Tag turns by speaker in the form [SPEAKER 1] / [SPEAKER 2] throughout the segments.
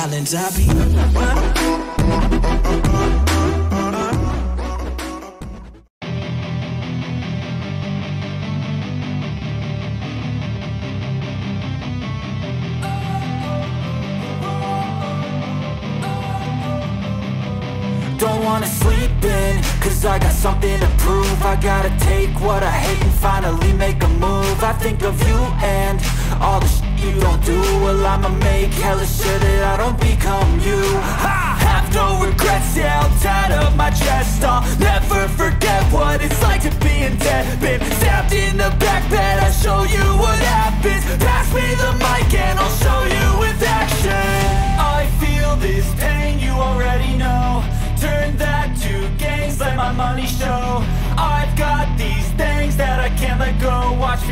[SPEAKER 1] Collins, I be.
[SPEAKER 2] Don't wanna sleep in, cause I got something to prove I gotta take what I hate and finally make a move I think of you and all the shit you don't do Well I'ma make hella sure that I don't become you. I have no regrets, yeah, I'll tie up my chest. I'll never forget what it's like to be in debt. Been stabbed in the back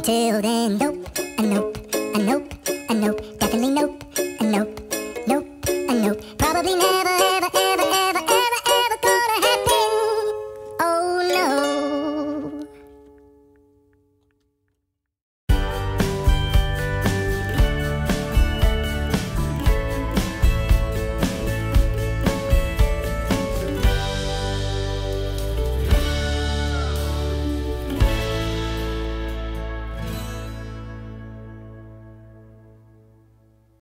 [SPEAKER 3] Until then, nope, a nope, a nope, a nope, definitely nope, a nope, nope, a nope. Probably never.